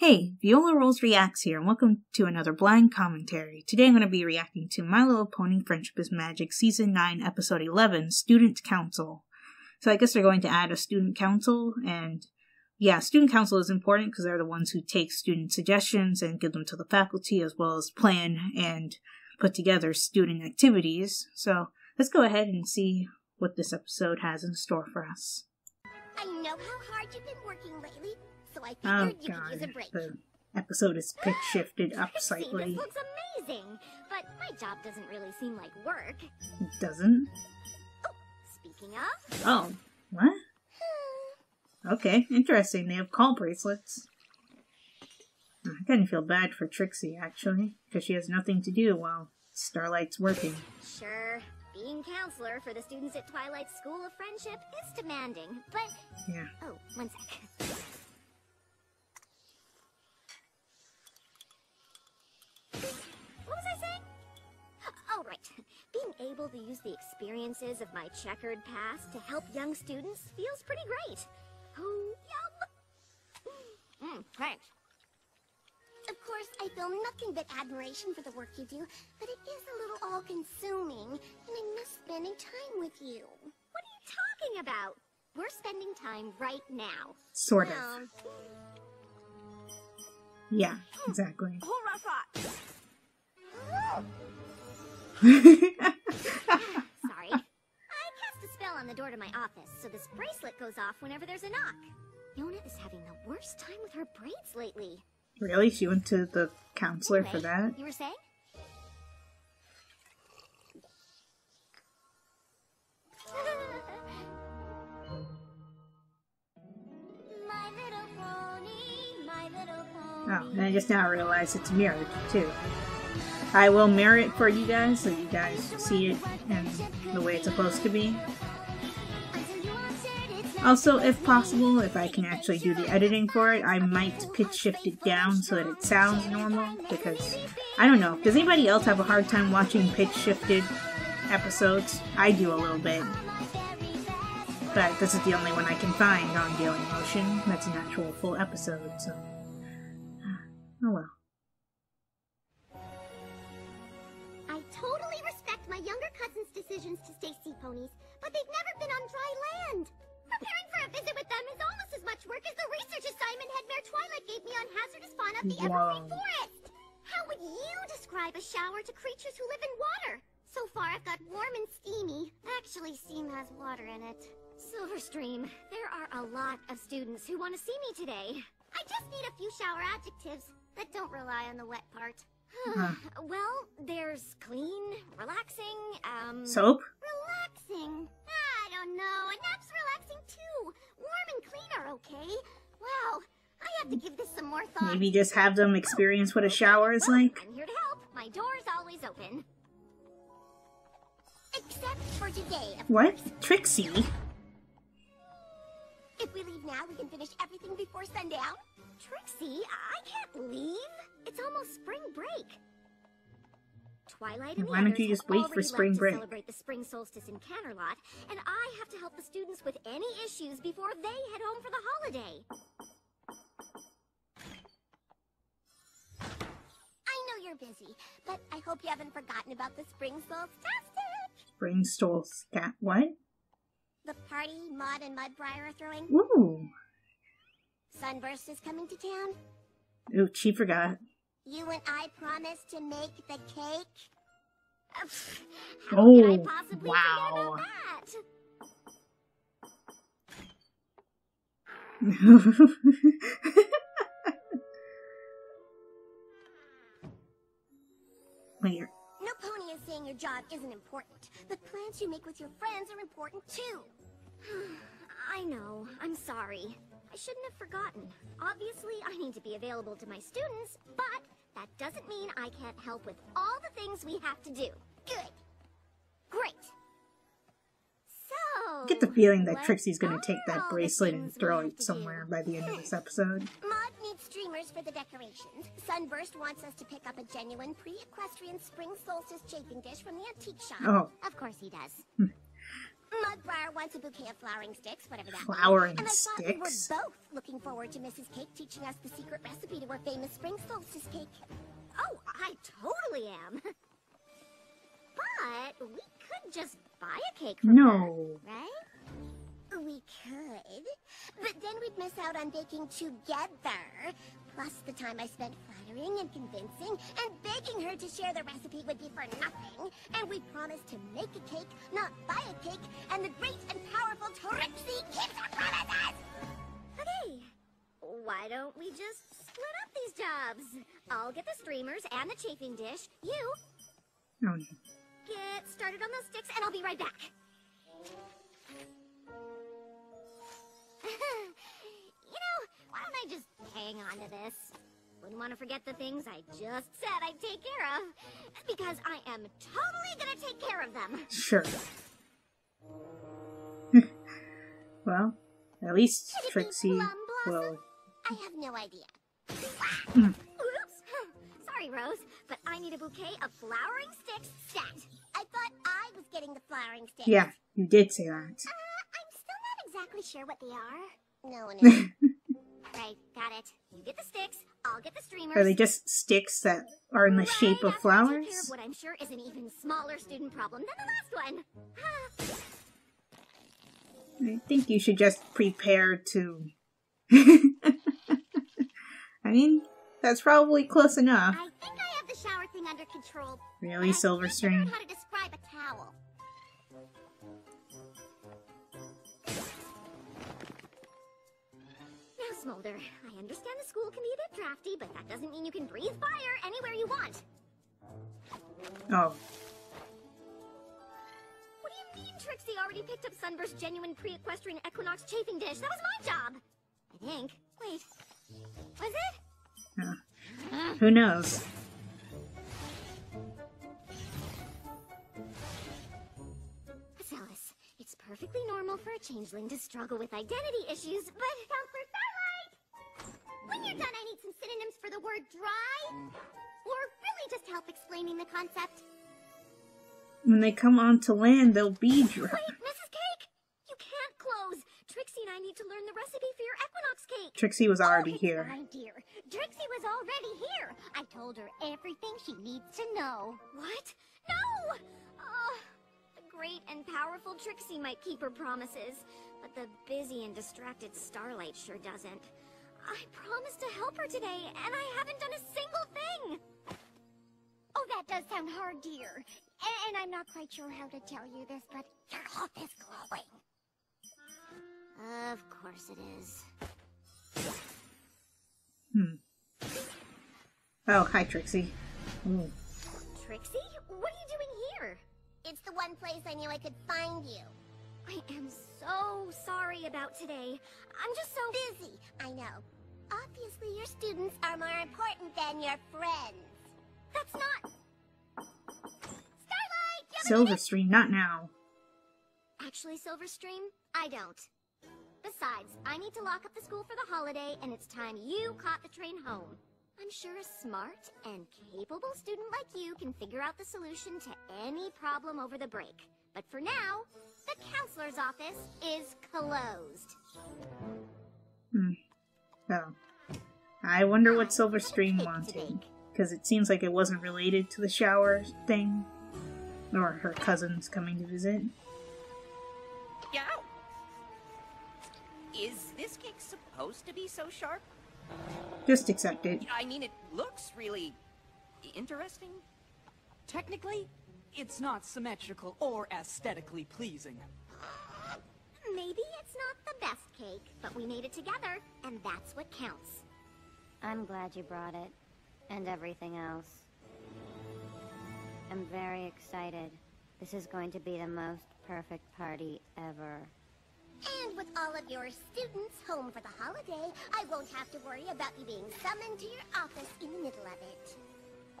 Hey, Violarules Reacts here, and welcome to another blind commentary. Today I'm going to be reacting to My Little Pony Friendship is Magic Season 9, Episode 11, Student Council. So I guess they're going to add a student council, and yeah, student council is important because they're the ones who take student suggestions and give them to the faculty, as well as plan and put together student activities. So let's go ahead and see what this episode has in store for us. I know how hard you've been working lately, so I Oh figured you could use a god, break. the episode is pitch shifted up slightly. This looks amazing, but my job doesn't really seem like work. It doesn't? Oh, speaking of, Oh, what? Okay, interesting. They have call bracelets. I kind of feel bad for Trixie, actually, because she has nothing to do while Starlight's working. sure, being counselor for the students at Twilight School of Friendship is demanding, but Yeah. oh, one sec. Able to use the experiences of my checkered past to help young students feels pretty great. Oh, yum! Mmm, thanks. Of course, I feel nothing but admiration for the work you do, but it is a little all-consuming, and I miss spending time with you. What are you talking about? We're spending time right now. Sort of. Well, Yeah, exactly. Oh, hold on thought. the door to my office, so this bracelet goes off whenever there's a knock. Yona is having the worst time with her braids lately. really? She went to the counselor for that? You were saying? my little pony, my little pony. Oh, and I just now realized it's mirrored, too. I will mirror it for you guys so you guys see it and the way it's supposed to be. Also, if possible, if I can actually do the editing for it, I might pitch shift it down so that it sounds normal, because, I don't know, does anybody else have a hard time watching pitch shifted episodes? I do a little bit, but this is the only one I can find on Daily Motion that's an actual full episode, so... Uh, oh well. I totally respect my younger cousin's decisions to stay sea ponies, but they've never been on dry land. Preparing for a visit with them is almost as much work as the research assignment Headmare Twilight gave me on hazardous fauna of the Everfree Forest. How would you describe a shower to creatures who live in water? So far, I've got warm and steamy. Actually, steam has water in it. Silverstream, there are a lot of students who want to see me today. I just need a few shower adjectives that don't rely on the wet part. Huh. well, there's clean, relaxing, um... Soap? Relaxing? I don't. A nap's relaxing too. Warm and clean are okay. Wow, I have to give this some more thought. Maybe just have them experience what a shower is Well, like? I'm here to help. My door's always open. Except for today, What? course. Trixie? If we leave now, we can finish everything before sundown. Trixie, I can't leave. It's almost spring break. Twilight and the Why don't you just wait for spring break? Celebrate the spring solstice in Canterlot, and I have to help the students with any issues before they head home for the holiday. I know you're busy, but I hope you haven't forgotten about the spring solstice. Spring cat. What? The party Maud and Mudbriar are throwing. Ooh. Sunburst is coming to town. Ooh, she forgot. You and I promised to make the cake. How Oh, could I oh, possibly wow. forget about that? Wait, No pony is saying your job isn't important. The plans you make with your friends are important too. I know. I'm sorry. I shouldn't have forgotten. Obviously, I need to be available to my students, but that doesn't mean I can't help with all the things we have to do. Good. Great. So, I get the feeling that Trixie's gonna take that bracelet and throw it somewhere do? by the end of this episode. Maud needs streamers for the decorations. Sunburst wants us to pick up a genuine pre-equestrian spring solstice chafing dish from the antique shop. Oh. Of course he does. Hmm. Mudbriar wants a bouquet of flowering sticks, whatever that Flowering means. And I thought we sticks? were both looking forward to Mrs. Cake teaching us the secret recipe to her famous spring solstice cake. Oh, I totally am. But we could just buy a cake from her, No. right? We could, but then we'd miss out on baking together. Plus, the time I spent flattering and convincing and begging her to share the recipe would be for nothing. And we promised to make a cake, not buy a cake, and the great and powerful Trixie keeps her promises! Okay, why don't we just split up these jobs? I'll get the streamers and the chafing dish. You Oh, no. get started on those sticks, and I'll be right back. you know, why don't I just hang on to this? Wouldn't want to forget the things I just said I'd take care of. Because I am totally gonna take care of them. Sure. well, at least Trixie will. I have no idea. Mm. Oops. Sorry, Rose, but I need a bouquet of flowering sticks stat. I thought I was getting the flowering sticks. Yeah, you did say that. Uh, I'm still not exactly sure what they are. No one is. right, got it. You get the sticks, I'll get the streamers. Are they just sticks that are in the Right shape of after I take care flowers? of what I'm sure is an even smaller student problem than the last one. I think you should just prepare to. I mean, that's probably close enough. I think I have the shower thing under control. Really, but Smolder, I understand the school can be a bit drafty, but that doesn't mean you can breathe fire anywhere you want. Oh, What do you mean Trixie already picked up Sunburst genuine pre-equestrian equinox chafing dish? That was my job! I think. Wait. Was it? uh, who knows? Ocellus, it's perfectly normal for a changeling to struggle with identity issues, but Counselor Starlight! When you're done, I need some synonyms for the word dry. Or really just help explaining the concept. When they come onto land, they'll be dry. Wait, Mrs. Cake! You can't close! Trixie and I need to learn the recipe for your equinox cake. Trixie was already oh, here. Fine, dear. Trixie was already here. I told her everything she needs to know. What? No! Oh, the great and powerful Trixie might keep her promises, but the busy and distracted Starlight sure doesn't. I promised to help her today, and I haven't done a single thing. Oh, that does sound hard, dear. A- And I'm not quite sure how to tell you this, but your health is glowing. Of course it is. Hmm. Oh, hi, Trixie. Ooh. Trixie? What are you doing here? It's the one place I knew I could find you. I am so sorry about today. I'm just so busy. I know. Obviously, your students are more important than your friends. That's not. Starlight! you have a minute? Silverstream, not now. Actually, Silverstream, I don't. Besides, I need to lock up the school for the holiday, and it's time you caught the train home. I'm sure a smart and capable student like you can figure out the solution to any problem over the break. But for now, the counselor's office is closed. Hmm. Oh. I wonder what Silverstream wanted. Because it seems like it wasn't related to the shower thing. Or her cousins coming to visit. Yow! Is this cake supposed to be so sharp? Just accept it. I mean, it looks really interesting. Technically, it's not symmetrical or aesthetically pleasing. Maybe it's not the best cake, but we made it together, and that's what counts. I'm glad you brought it. And everything else. I'm very excited. This is going to be the most perfect party ever. And with all of your students home for the holiday, I won't have to worry about you being summoned to your office in the middle of it.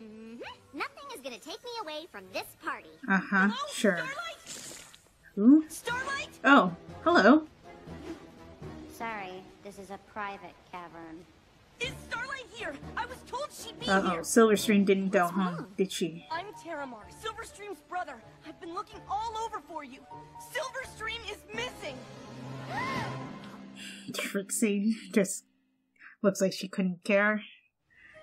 Hmm Nothing is gonna take me away from this party. Uh huh, Hello, sure. Starlight! Who? Starlight! Oh, hello. Sorry, this is a private cavern. Is Starlight here? I was told she'd be Uh oh, here. Silverstream didn't go home, did she? I'm Terramar, Silverstream's brother. I've been looking all over for you. Silverstream is missing! Trixie just looks like she couldn't care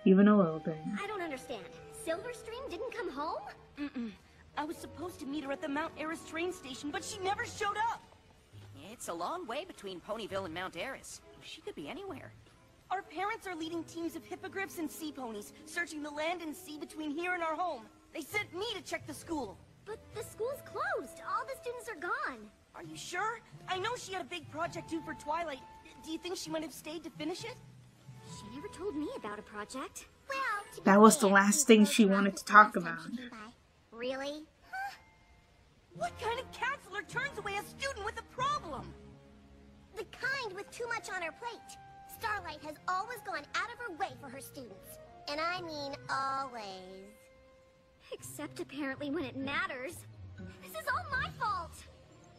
even a little bit. I don't understand. Silverstream didn't come home? Mm-mm. I was supposed to meet her at the Mount Aris train station, but she never showed up. It's a long way between Ponyville and Mount Aris. She could be anywhere. Our parents are leading teams of hippogriffs and sea ponies, searching the land and sea between here and our home. They sent me to check the school. But the school's closed. All the students are gone. Are you sure? I know she had a big project due for Twilight. Do you think she might have stayed to finish it? She never told me about a project. Well, That was the last thing she wanted to talk about. she came by. Really? What kind of counselor turns away a student with a problem? The kind with too much on her plate. Starlight has always gone out of her way for her students. And I mean always. Except apparently when it matters. This is all my fault.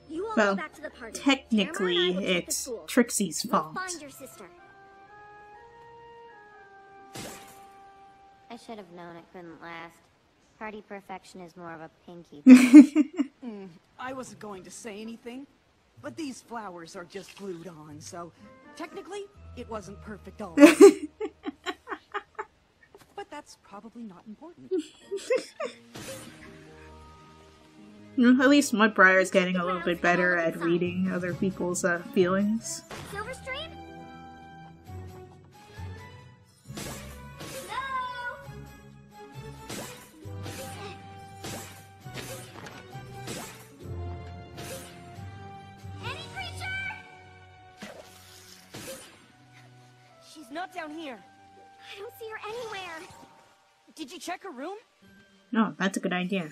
You all Well, go back to the party. Technically, Terramar and I will check the it's school. Trixie's We'll fault. find your sister. Should have known it couldn't last. Party perfection is more of a pinky. I wasn't going to say anything, but these flowers are just glued on, so technically, it wasn't perfect all. but that's probably not important. Mm, At least Mudbriar is getting a little bit better at reading other people's uh, feelings. Silverstream? That's a good idea.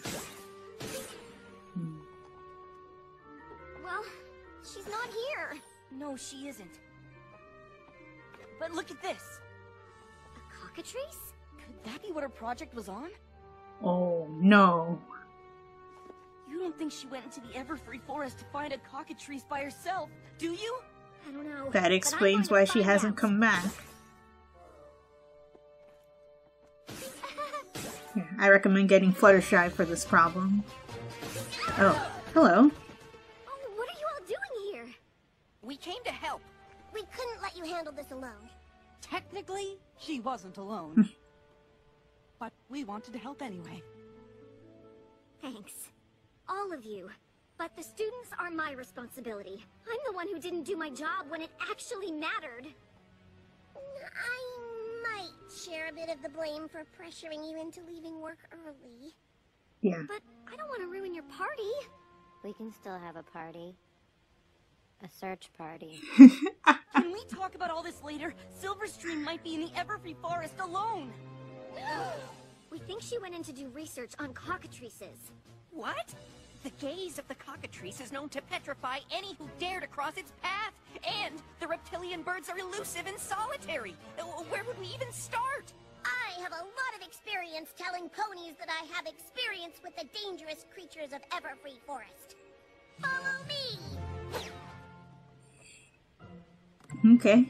Well, she's not here. No, she isn't. But look at this. A cockatrice? Could that be what her project was on? Oh no. You don't think she went into the Everfree Forest to find a cockatrice by herself, do you? I don't know. That explains why she hasn't out. come back. I recommend getting Fluttershy for this problem. Oh, hello. Oh, what are you all doing here? We came to help. We couldn't let you handle this alone. Technically, she wasn't alone. but we wanted to help anyway. Thanks. All of you. But the students are my responsibility. I'm the one who didn't do my job when it actually mattered. I might share a bit of the blame for pressuring you into leaving work early. Yeah. But I don't want to ruin your party. we can still have a party. A search party. Can we talk about all this later? Silverstream might be in the Everfree Forest alone. We think she went in to do research on cockatrices. What? The gaze of the cockatrice is known to petrify any who dare to cross its path. And the reptilian birds are elusive and solitary. Uh, Where would we even start? I have a lot of experience telling ponies that I have experience with the dangerous creatures of Everfree Forest. Follow me! Okay.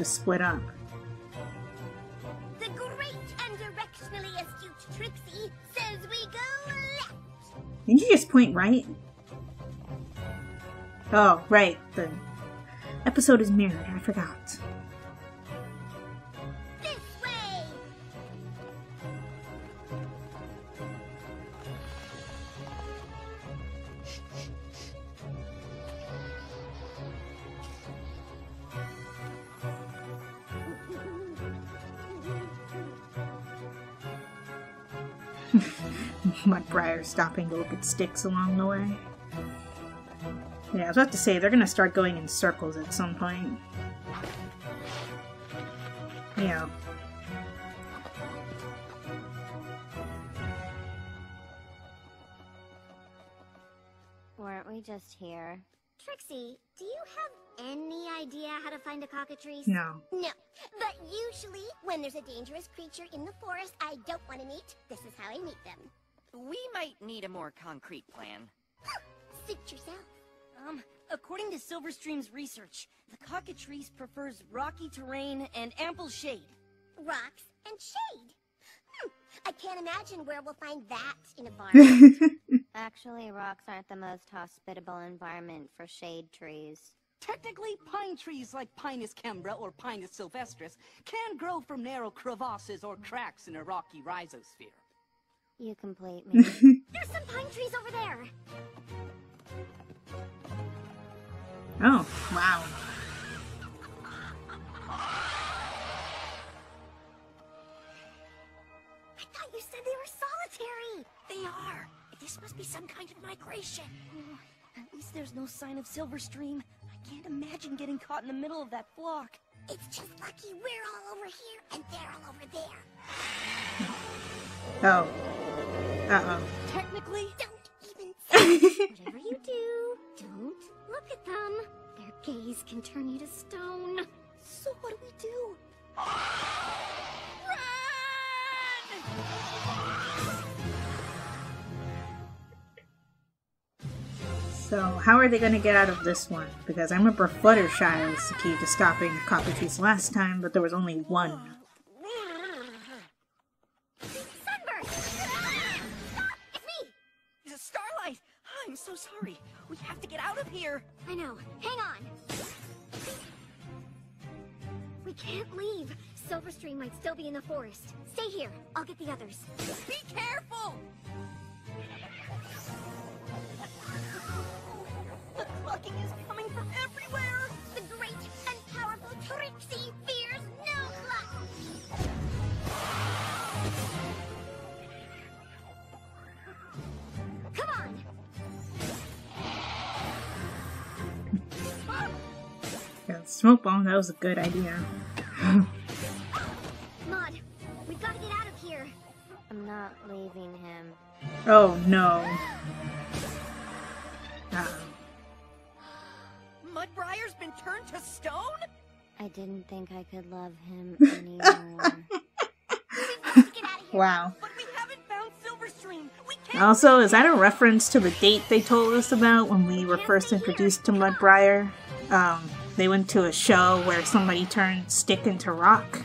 To split up. The great and directionally astute Trixie says we go left. Didn't you just point right? Oh, right. The episode is mirrored. I forgot. Mudbriar stopping to look at sticks along the way. Yeah, I was about to say, they're gonna start going in circles at some point. Yeah. Weren't we just here? Trixie, do you have any idea how to find a cockatrice? No. No. But usually, when there's a dangerous creature in the forest I don't want to meet, this is how I meet them. We might need a more concrete plan. Suit yourself. Um, According to Silverstream's research, the cockatrice prefers rocky terrain and ample shade. Rocks and shade. Hmm, I can't imagine where we'll find that in a barn. Actually, rocks aren't the most hospitable environment for shade trees. Technically, pine trees like Pinus cembra or Pinus sylvestris can grow from narrow crevasses or cracks in a rocky rhizosphere. You complete me. There's some pine trees over there. oh, wow. I thought you said they were solitary. They are. This must be some kind of migration. Oh, at least there's no sign of Silverstream. I can't imagine getting caught in the middle of that flock. It's just lucky we're all over here and they're all over there. Oh. Uh-oh. Technically, Don't even say. Whatever you do, don't look at them. Their gaze can turn you to stone. so what do we do? so, how are they going to get out of this one? Because I remember Fluttershy was the key to stopping cockatrice last time, but there was only one. Sunburst! Stop! It's me! Starlight! I'm so sorry. We have to get out of here. I know. Hang on. We can't leave. Silverstream might still be in the forest. Stay here. I'll get the others. Be careful! The is coming from everywhere! The great and powerful Trixie fears no cluck. Come on. Yeah, smoke bomb, that was a good idea. Maud, we've got to get out of here. I'm not leaving him. Oh no. Think I could love him anymore. We've got to get out of here. wow. But we haven't found Silverstream. We can't. Also, is that a reference to the date they told us about when we were first introduced to Mudbriar? Um, they went to a show where somebody turned stick into rock.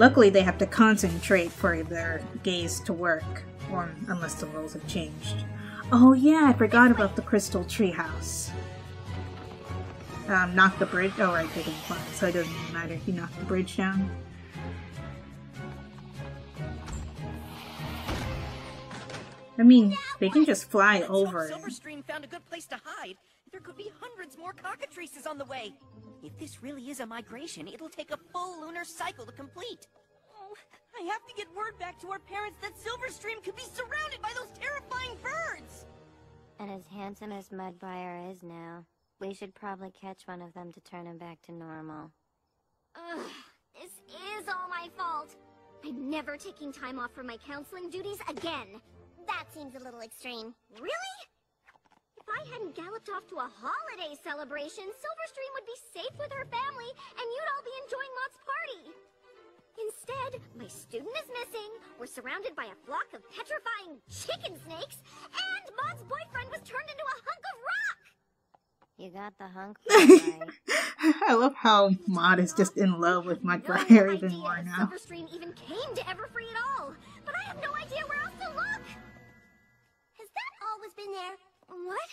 Luckily they have to concentrate for their gaze to work, or unless the rules have changed. Oh yeah, I forgot about the crystal treehouse. Um, knock the bridge. Oh right, they didn't fly, so it doesn't even matter if you knock the bridge down. I mean, they can just fly over. Silverstream found a good place to hide. There could be hundreds more cockatrices on the way. If this really is a migration, it'll take a full lunar cycle to complete. Oh, I have to get word back to our parents that Silverstream could be surrounded by those terrifying birds! and as handsome as Mudbriar is now, we should probably catch one of them to turn him back to normal. Ugh, this is all my fault. I'm never taking time off from my counseling duties again. That seems a little extreme. Really? If I hadn't galloped off to a holiday celebration, Silverstream would be safe with her family, and you'd all be enjoying Maud's party. Instead, my student is missing, we're surrounded by a flock of petrifying chicken snakes, and Maud's boyfriend was turned into a hunk of rock! You got the hunk right. I love how Maud is just in love with no Mudbriar even idea more if now. Silverstream even came to Everfree at all, but I have no idea where else to look. Has that always been there? What?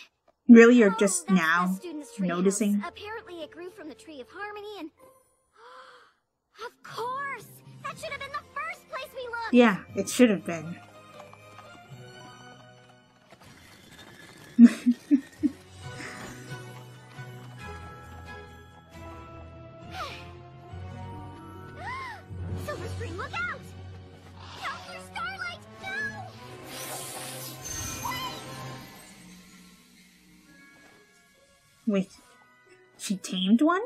Really, you're Oh, just now the students' treehouse. noticing? Apparently, it grew from the tree of harmony, and of course, that should have been the first place we looked. Yeah, it should have been. Wait, she tamed one?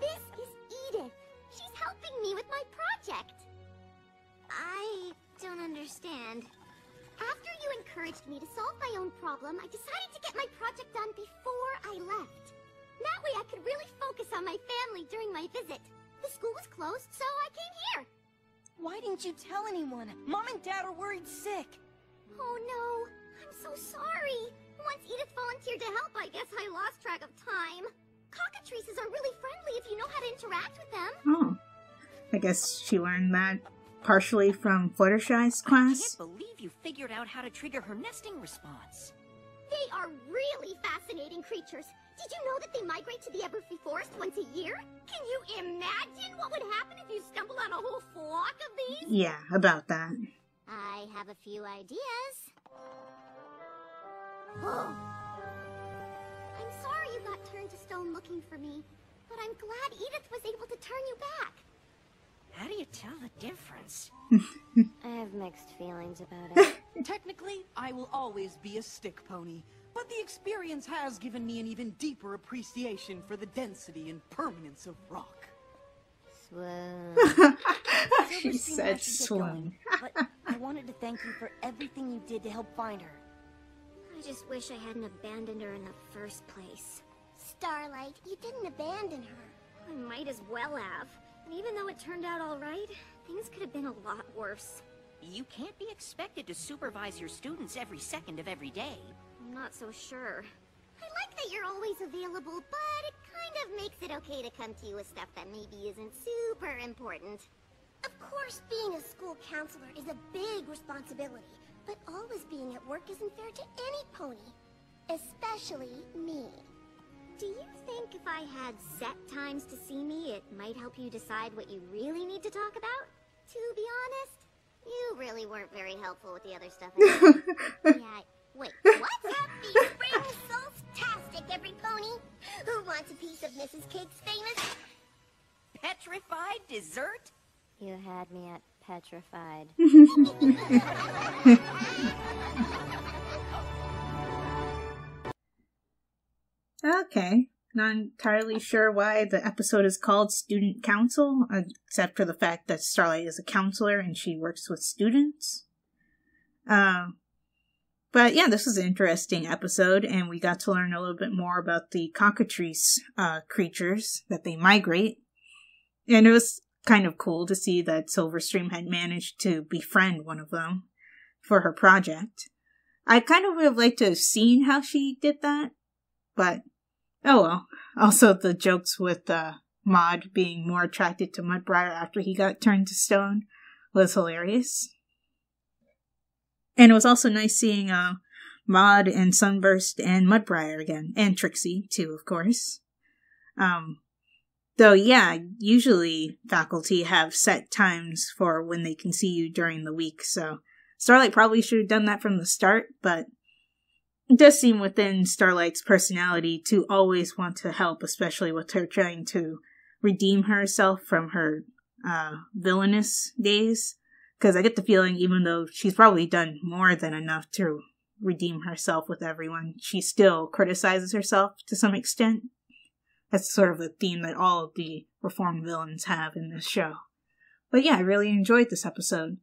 This is Edith. She's helping me with my project. I don't understand. After you encouraged me to solve my own problem, I decided to get my project done before I left. That way I could really focus on my family during my visit. The school was closed, so I came here. Why didn't you tell anyone? Mom and Dad are worried sick. Oh no, I'm so sorry. Once Edith volunteered to help, I guess I lost track of time. Cockatrices are really friendly if you know how to interact with them. Oh. I guess she learned that partially from Fluttershy's class. I Can't believe you figured out how to trigger her nesting response. They are really fascinating creatures. Did you know that they migrate to the Everfree Forest once a year? Can you imagine what would happen if you stumbled on a whole flock of these? Yeah, about that. I have a few ideas. I'm sorry you got turned to stone looking for me, but I'm glad Edith was able to turn you back. How do you tell the difference? I have mixed feelings about it. Technically, I will always be a stick pony, but the experience has given me an even deeper appreciation for the density and permanence of rock. Swoon. she said has swoon. but I wanted to thank you for everything you did to help find her. I just wish I hadn't abandoned her in the first place. Starlight, you didn't abandon her. I might as well have. And even though it turned out all right, things could have been a lot worse. You can't be expected to supervise your students every second of every day. I'm not so sure. I like that you're always available, but it kind of makes it okay to come to you with stuff that maybe isn't super important. Of course, being a school counselor is a big responsibility, but always being at work isn't fair to any pony. Especially me. Do you think if I had set times to see me, it might help you decide what you really need to talk about? To be honest, you really weren't very helpful with the other stuff. Yeah, wait, what? Happy Spring Solstastic, every pony! Who wants a piece of Mrs. Cake's famous? Petrified dessert? you had me at petrified. Okay. Not entirely sure why the episode is called Student Council, except for the fact that Starlight is a counselor and she works with students. Um, but yeah, this was an interesting episode, and we got to learn a little bit more about the cockatrice uh, creatures that they migrate. And it was kind of cool to see that Silverstream had managed to befriend one of them for her project. I kind of would have liked to have seen how she did that, but oh well. Also, the jokes with uh, Maud being more attracted to Mudbriar after he got turned to stone was hilarious. And it was also nice seeing uh, Maud and Sunburst and Mudbriar again, and Trixie too, of course. Um, though, yeah, usually faculty have set times for when they can see you during the week, so Starlight probably should have done that from the start, but it does seem within Starlight's personality to always want to help, especially with her trying to redeem herself from her uh, villainous days. Because I get the feeling, even though she's probably done more than enough to redeem herself with everyone, she still criticizes herself to some extent. That's sort of a theme that all of the reformed villains have in this show. But yeah, I really enjoyed this episode.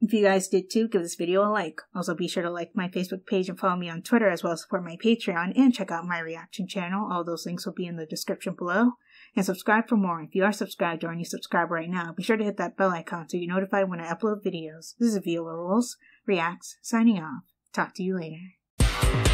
If you guys did too, give this video a like. Also be sure to like my Facebook page and follow me on Twitter as well as support my Patreon and check out my reaction channel. All those links will be in the description below. And subscribe for more. If you are subscribed or a new subscriber right now, be sure to hit that bell icon so you're notified when I upload videos. This is Viola Rules, Reacts, signing off. Talk to you later.